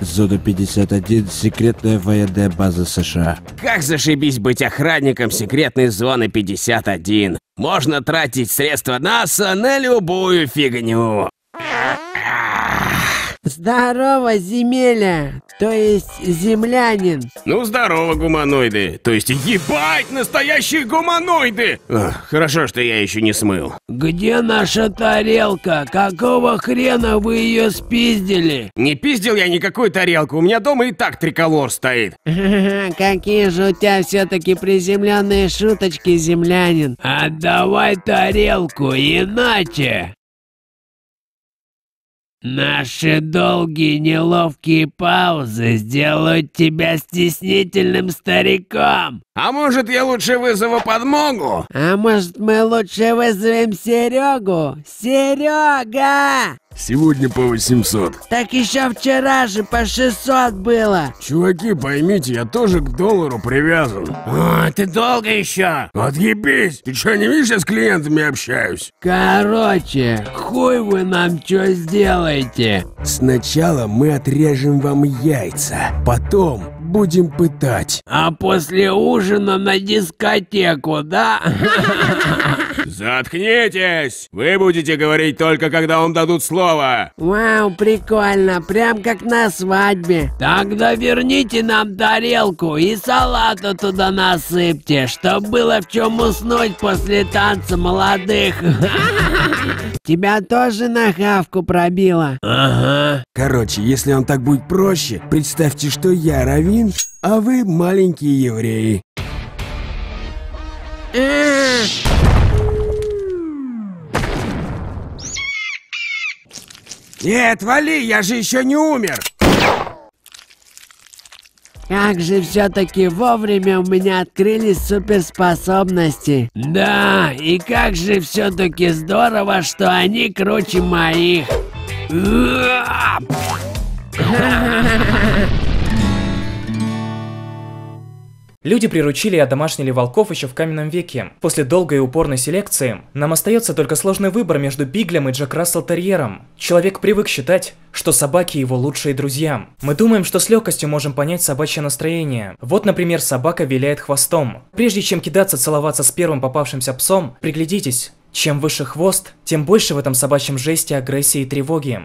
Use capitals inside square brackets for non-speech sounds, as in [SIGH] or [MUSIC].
Зона 51, секретная военная база США. Как зашибись быть охранником секретной зоны 51? Можно тратить средства НАСА на любую фигню. Здорово, земеля! То есть землянин. Ну, здорово, гуманоиды. То есть, ебать, настоящие гуманоиды! Ах, хорошо, что я еще не смыл. Где наша тарелка? Какого хрена вы ее спиздили? Не пиздил я никакую тарелку, у меня дома и так триколор стоит. [LAUGHS] Какие же у тебя все-таки приземленные шуточки, землянин. Отдавай тарелку, иначе... Наши долгие неловкие паузы сделают тебя стеснительным стариком. А может, я лучше вызову подмогу? А может, мы лучше вызовем Серегу? Серега! Сегодня по 800. Так еще вчера же по 600 было. Чуваки, поймите, я тоже к доллару привязан. А, ты долго еще? Отъебись! Ты что, не видишь, я с клиентами общаюсь? Короче, хуй вы нам что сделаете? Сначала мы отрежем вам яйца, потом будем пытать. А после ужина на дискотеку, да? [LAUGHS] Заткнитесь! Вы будете говорить только, когда вам дадут слово. Вау, прикольно, прям как на свадьбе. Тогда верните нам тарелку и салата туда насыпьте, чтоб было в чем уснуть после танца молодых. [LAUGHS] Тебя тоже на хавку пробило? Ага. Короче, если он так будет проще, представьте, что я равин, а вы маленькие евреи. Нет, вали, я же еще не умер. Как же все-таки вовремя у меня открылись суперспособности. Да, и как же все-таки здорово, что они круче моих. [LAUGHS] Люди приручили и одомашнили волков еще в каменном веке. После долгой и упорной селекции нам остается только сложный выбор между Биглем и Джек Рассел Терьером. Человек привык считать, что собаки его лучшие друзья. Мы думаем, что с легкостью можем понять собачье настроение. Вот, например, собака виляет хвостом. Прежде чем кидаться целоваться с первым попавшимся псом, приглядитесь. Чем выше хвост, тем больше в этом собачьем жесте агрессии и тревоги.